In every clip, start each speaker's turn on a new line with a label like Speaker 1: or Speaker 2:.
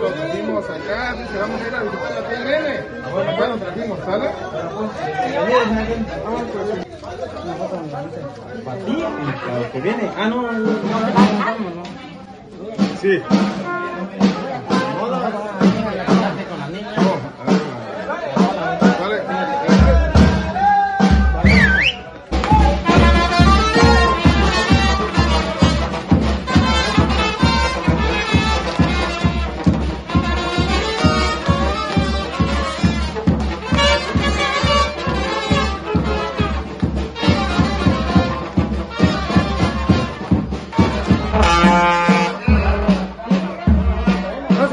Speaker 1: lo trajimos acá, vamos a ir a visitar a la. Ah, bueno, acá lo trajimos, ¿Para ti? Viene? Ah, no, no, no, no. Sí.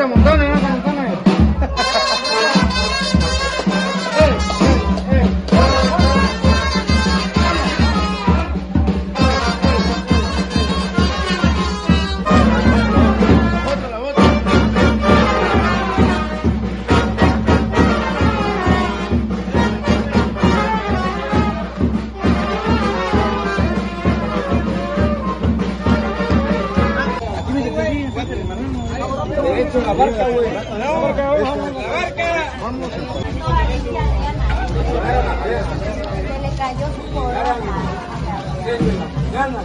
Speaker 1: No se amontone, no Derecho la barca, güey. La barca, vamos. La barca. Vamos. Se le cayó su corona. Gana.